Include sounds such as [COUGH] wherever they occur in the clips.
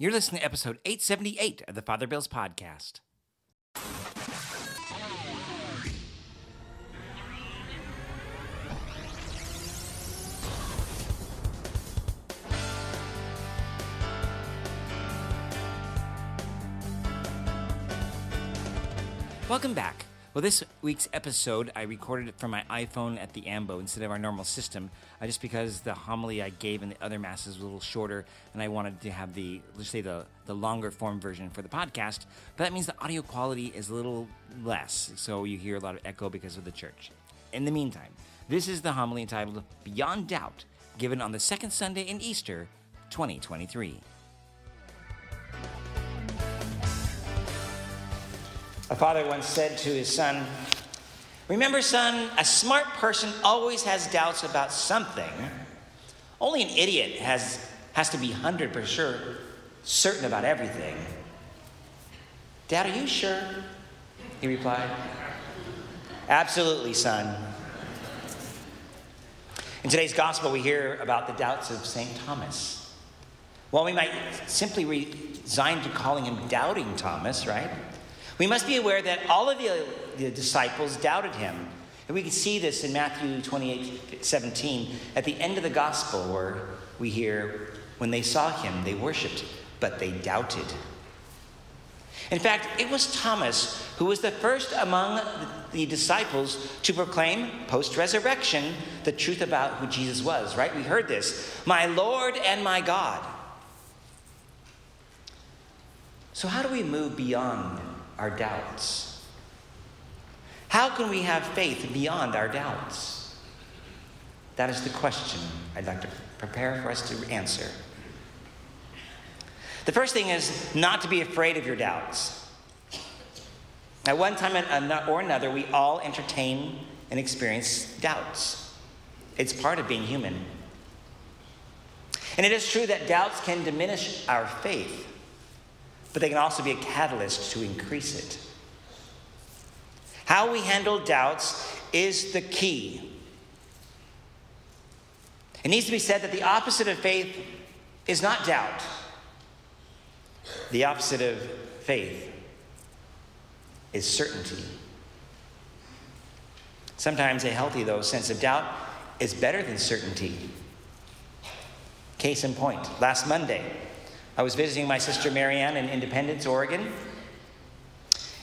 You're listening to episode 878 of the Father Bills Podcast. Welcome back. Well, this week's episode, I recorded it from my iPhone at the AMBO instead of our normal system, uh, just because the homily I gave in the other masses was a little shorter, and I wanted to have the, let's say, the, the longer form version for the podcast. But that means the audio quality is a little less, so you hear a lot of echo because of the church. In the meantime, this is the homily entitled Beyond Doubt, given on the second Sunday in Easter, 2023. A father once said to his son, Remember, son, a smart person always has doubts about something. Only an idiot has, has to be 100% sure, certain about everything. Dad, are you sure? He replied. Absolutely, son. In today's gospel, we hear about the doubts of St. Thomas. Well, we might simply resign to calling him Doubting Thomas, right? We must be aware that all of the, the disciples doubted him. And we can see this in Matthew 28 17, at the end of the gospel, where we hear, when they saw him, they worshiped, but they doubted. In fact, it was Thomas who was the first among the disciples to proclaim post resurrection the truth about who Jesus was, right? We heard this My Lord and my God. So, how do we move beyond our doubts? How can we have faith beyond our doubts? That is the question I'd like to prepare for us to answer. The first thing is not to be afraid of your doubts. At one time or another, we all entertain and experience doubts. It's part of being human. And it is true that doubts can diminish our faith but they can also be a catalyst to increase it. How we handle doubts is the key. It needs to be said that the opposite of faith is not doubt. The opposite of faith is certainty. Sometimes a healthy, though, sense of doubt is better than certainty. Case in point, last Monday, I was visiting my sister Marianne in Independence, Oregon,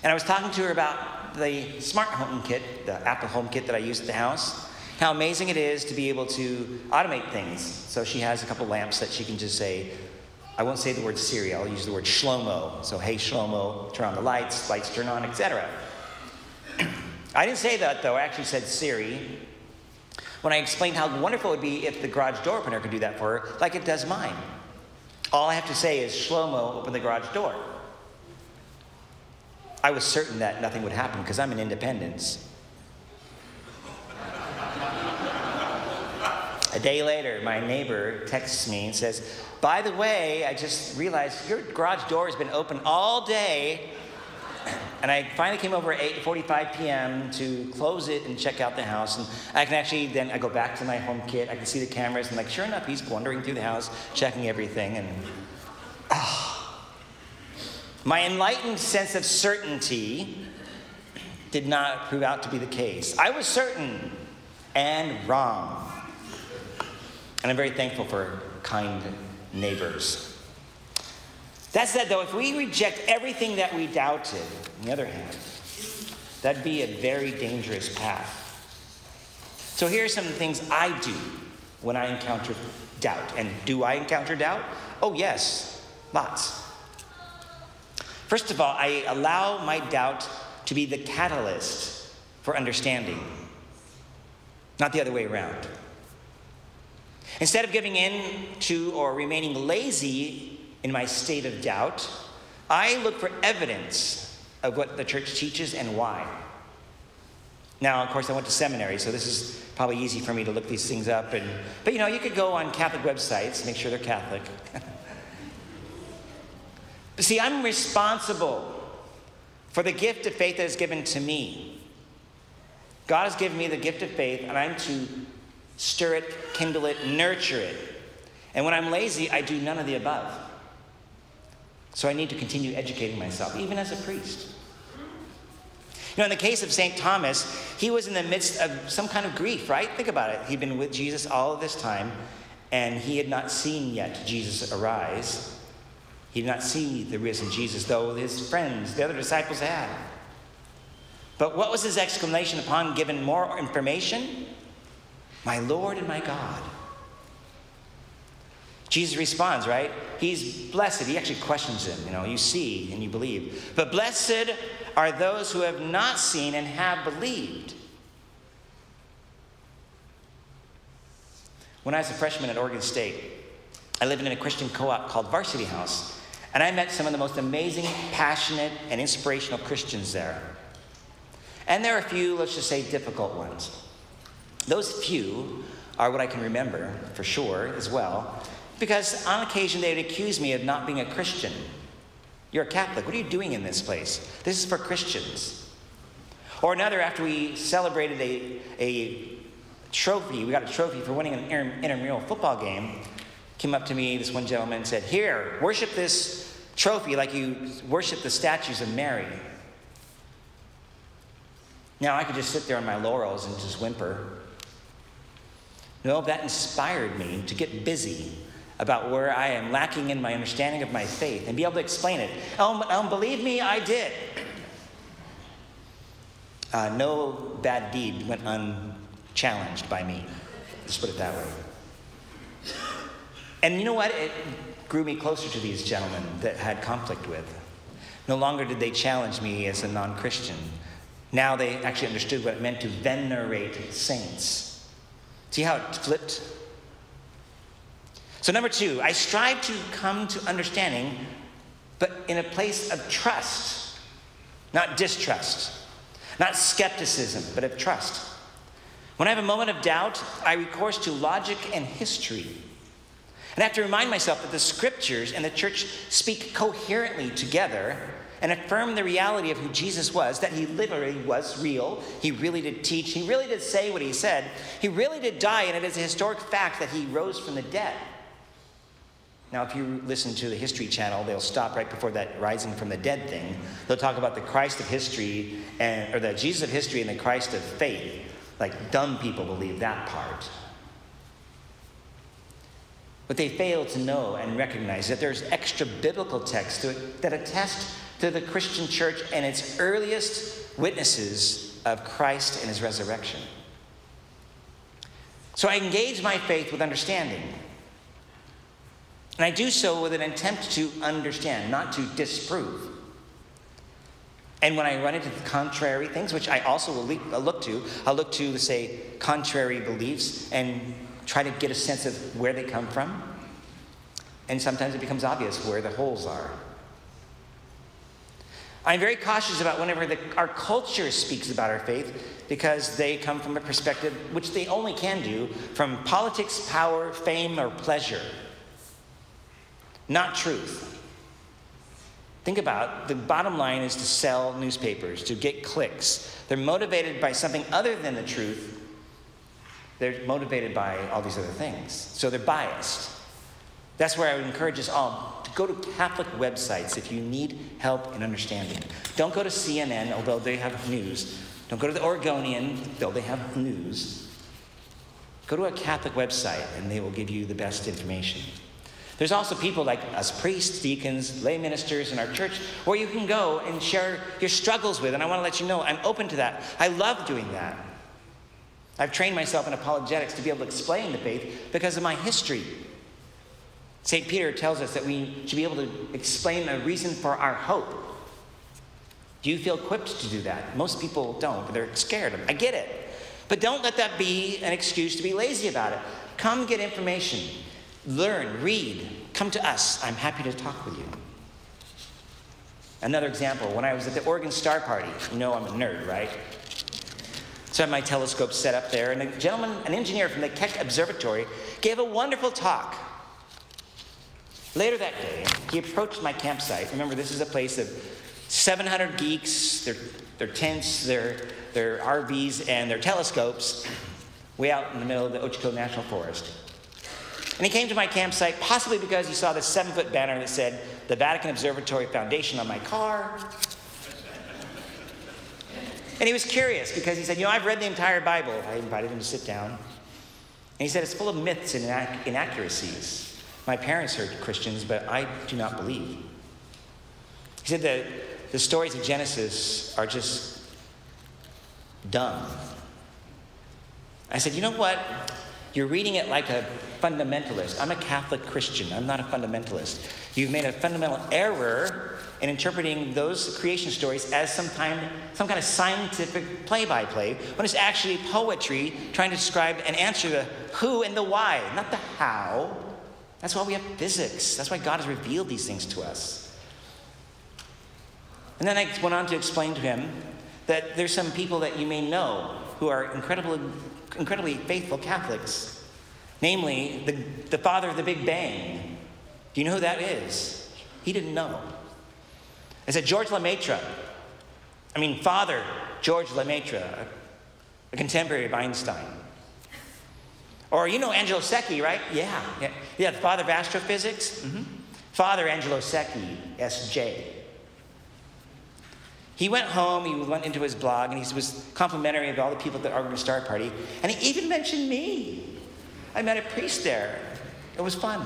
and I was talking to her about the smart home kit, the Apple Home Kit that I use at the house, how amazing it is to be able to automate things. So she has a couple lamps that she can just say, I won't say the word Siri, I'll use the word Shlomo. So, hey Shlomo, turn on the lights, lights turn on, etc. [CLEARS THROAT] I didn't say that though, I actually said Siri when I explained how wonderful it would be if the garage door opener could do that for her, like it does mine. All I have to say is, Shlomo, open the garage door. I was certain that nothing would happen because I'm in independence. A day later, my neighbor texts me and says, By the way, I just realized your garage door has been open all day. And I finally came over at 8:45 p.m. to close it and check out the house. And I can actually then I go back to my home kit. I can see the cameras and like sure enough, he's wandering through the house, checking everything. And oh, [SIGHS] my enlightened sense of certainty did not prove out to be the case. I was certain and wrong. And I'm very thankful for kind neighbors. That said, though, if we reject everything that we doubted, on the other hand, that'd be a very dangerous path. So here are some of the things I do when I encounter doubt. And do I encounter doubt? Oh, yes, lots. First of all, I allow my doubt to be the catalyst for understanding, not the other way around. Instead of giving in to or remaining lazy in my state of doubt, I look for evidence of what the church teaches and why. Now, of course, I went to seminary, so this is probably easy for me to look these things up. And, but you know, you could go on Catholic websites, make sure they're Catholic. [LAUGHS] but see, I'm responsible for the gift of faith that is given to me. God has given me the gift of faith, and I'm to stir it, kindle it, nurture it. And when I'm lazy, I do none of the above. So I need to continue educating myself, even as a priest. You know, in the case of St. Thomas, he was in the midst of some kind of grief, right? Think about it. He'd been with Jesus all this time, and he had not seen yet Jesus arise. He did not see the risen Jesus, though his friends, the other disciples, had. But what was his exclamation upon given more information? My Lord and my God. Jesus responds, right? He's blessed. He actually questions him. You know, you see and you believe. But blessed are those who have not seen and have believed. When I was a freshman at Oregon State, I lived in a Christian co op called Varsity House, and I met some of the most amazing, passionate, and inspirational Christians there. And there are a few, let's just say, difficult ones. Those few are what I can remember for sure as well, because on occasion they would accuse me of not being a Christian. You're a Catholic. What are you doing in this place? This is for Christians. Or another, after we celebrated a, a trophy, we got a trophy for winning an intramural football game, came up to me, this one gentleman, said, Here, worship this trophy like you worship the statues of Mary. Now, I could just sit there on my laurels and just whimper. No, that inspired me to get busy about where I am lacking in my understanding of my faith and be able to explain it. Um, um believe me, I did. Uh, no bad deed went unchallenged by me. Let's put it that way. And you know what? It grew me closer to these gentlemen that had conflict with. No longer did they challenge me as a non Christian. Now they actually understood what it meant to venerate saints. See how it flipped? So, number two, I strive to come to understanding, but in a place of trust, not distrust, not skepticism, but of trust. When I have a moment of doubt, I recourse to logic and history. And I have to remind myself that the scriptures and the church speak coherently together and affirm the reality of who Jesus was, that he literally was real. He really did teach. He really did say what he said. He really did die, and it is a historic fact that he rose from the dead. Now, if you listen to the History Channel, they'll stop right before that rising from the dead thing. They'll talk about the Christ of history, and, or the Jesus of history and the Christ of faith. Like dumb people believe that part. But they fail to know and recognize that there's extra biblical texts that attest to the Christian church and its earliest witnesses of Christ and his resurrection. So I engage my faith with understanding. And I do so with an attempt to understand, not to disprove. And when I run into the contrary things, which I also will uh, look to, I'll look to, say, contrary beliefs and try to get a sense of where they come from. And sometimes it becomes obvious where the holes are. I'm very cautious about whenever the, our culture speaks about our faith because they come from a perspective which they only can do from politics, power, fame, or pleasure, not truth. Think about the bottom line is to sell newspapers, to get clicks. They're motivated by something other than the truth. They're motivated by all these other things. So they're biased. That's where I would encourage us all to go to Catholic websites if you need help in understanding. Don't go to CNN, although they have news. Don't go to the Oregonian, though they have news. Go to a Catholic website and they will give you the best information. There's also people like us priests, deacons, lay ministers in our church where you can go and share your struggles with. And I want to let you know I'm open to that. I love doing that. I've trained myself in apologetics to be able to explain the faith because of my history. St. Peter tells us that we should be able to explain a reason for our hope. Do you feel equipped to do that? Most people don't, they're scared. I get it. But don't let that be an excuse to be lazy about it. Come get information, learn, read, come to us. I'm happy to talk with you. Another example, when I was at the Oregon Star Party, you know I'm a nerd, right? So I had my telescope set up there, and a gentleman, an engineer from the Keck Observatory, gave a wonderful talk Later that day, he approached my campsite. Remember, this is a place of 700 geeks, their, their tents, their, their RVs, and their telescopes way out in the middle of the Ochoco National Forest. And he came to my campsite possibly because he saw this seven foot banner that said, the Vatican Observatory Foundation on my car. And he was curious because he said, You know, I've read the entire Bible. I invited him to sit down. And he said, It's full of myths and inaccuracies. My parents are Christians, but I do not believe. He said that the stories of Genesis are just dumb. I said, You know what? You're reading it like a fundamentalist. I'm a Catholic Christian. I'm not a fundamentalist. You've made a fundamental error in interpreting those creation stories as some kind, some kind of scientific play by play, when it's actually poetry trying to describe and answer the who and the why, not the how. That's why we have physics. That's why God has revealed these things to us. And then I went on to explain to him that there's some people that you may know who are incredibly incredibly faithful Catholics, namely the, the father of the Big Bang. Do you know who that is? He didn't know. I said, George Lemaitre. I mean, Father George Lemaitre, a contemporary of Einstein. Or you know Angelo Secchi, right? Yeah. Yeah, the father of astrophysics. Mm-hmm. Father Angelo Secchi, S.J. He went home, he went into his blog, and he was complimentary of all the people at the Oregon Star Party, and he even mentioned me. I met a priest there. It was fun.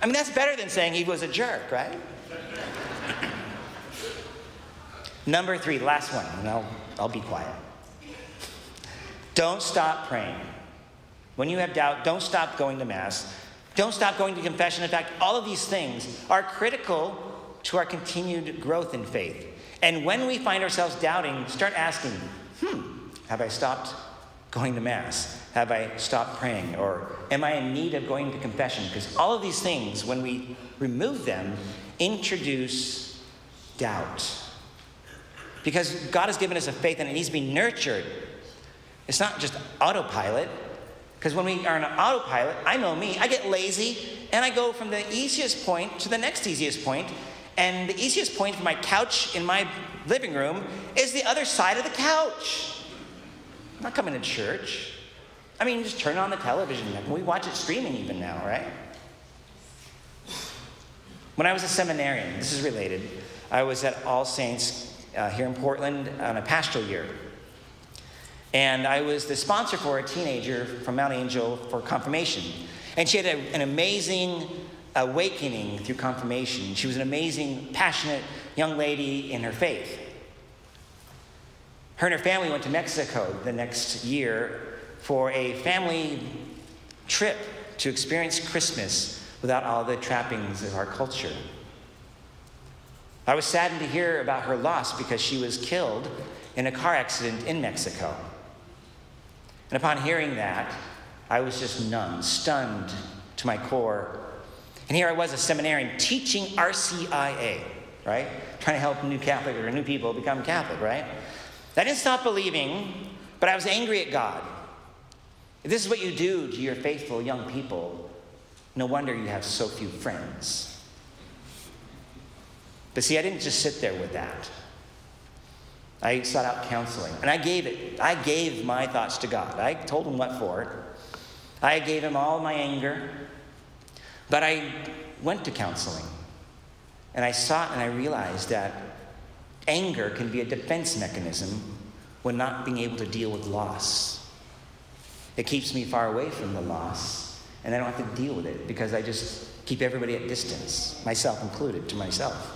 I mean, that's better than saying he was a jerk, right? [LAUGHS] Number three, last one, and I'll, I'll be quiet. Don't stop praying. When you have doubt, don't stop going to Mass. Don't stop going to confession. In fact, all of these things are critical to our continued growth in faith. And when we find ourselves doubting, start asking, hmm, have I stopped going to Mass? Have I stopped praying? Or am I in need of going to confession? Because all of these things, when we remove them, introduce doubt. Because God has given us a faith and it needs to be nurtured. It's not just autopilot. Because when we are on autopilot, I know me, I get lazy and I go from the easiest point to the next easiest point and the easiest point for my couch in my living room is the other side of the couch. I'm not coming to church. I mean, just turn on the television. We watch it streaming even now, right? When I was a seminarian, this is related, I was at All Saints uh, here in Portland on a pastoral year. And I was the sponsor for a teenager from Mount Angel for confirmation. And she had a, an amazing awakening through confirmation. She was an amazing, passionate young lady in her faith. Her and her family went to Mexico the next year for a family trip to experience Christmas without all the trappings of our culture. I was saddened to hear about her loss because she was killed in a car accident in Mexico. And upon hearing that, I was just numb, stunned to my core and here I was, a seminarian, teaching RCIA, right? Trying to help new Catholic or new people become Catholic, right? I didn't stop believing, but I was angry at God. If this is what you do to your faithful young people, no wonder you have so few friends. But see, I didn't just sit there with that. I sought out counseling, and I gave it. I gave my thoughts to God. I told him what for. I gave him all my anger, but I went to counseling and I saw and I realized that anger can be a defense mechanism when not being able to deal with loss. It keeps me far away from the loss and I don't have to deal with it because I just keep everybody at distance, myself included, to myself.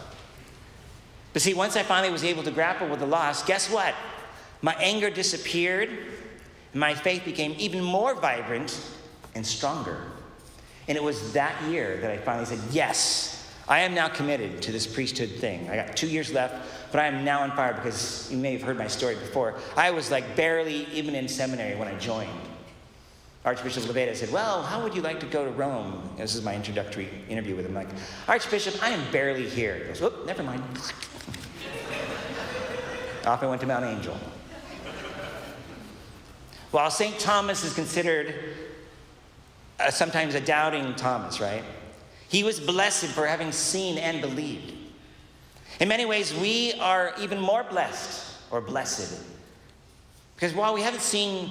But see, once I finally was able to grapple with the loss, guess what? My anger disappeared, and my faith became even more vibrant and stronger. And it was that year that I finally said, Yes, I am now committed to this priesthood thing. I got two years left, but I am now on fire because you may have heard my story before. I was like barely even in seminary when I joined. Archbishop Levada said, Well, how would you like to go to Rome? This is my introductory interview with him. I'm like, Archbishop, I am barely here. He goes, Whoop, never mind. [LAUGHS] Off I went to Mount Angel. While St. Thomas is considered uh, sometimes a doubting Thomas, right? He was blessed for having seen and believed. In many ways, we are even more blessed or blessed. Because while we haven't seen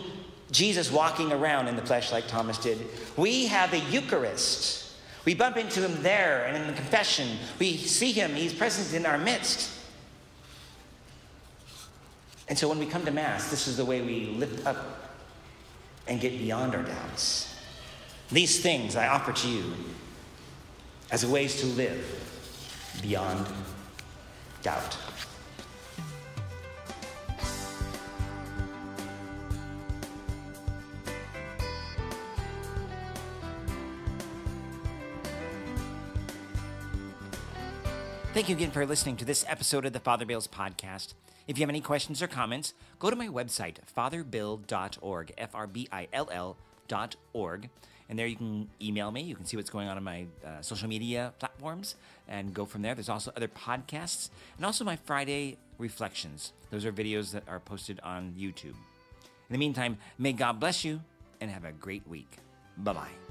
Jesus walking around in the flesh like Thomas did, we have the Eucharist. We bump into him there and in the confession. We see him, he's present in our midst. And so when we come to Mass, this is the way we lift up and get beyond our doubts. These things I offer to you as ways to live beyond doubt. Thank you again for listening to this episode of the Father Bills podcast. If you have any questions or comments, go to my website, fatherbill.org, F R B I L L.org. And there you can email me. You can see what's going on on my uh, social media platforms and go from there. There's also other podcasts and also my Friday reflections. Those are videos that are posted on YouTube. In the meantime, may God bless you and have a great week. Bye bye.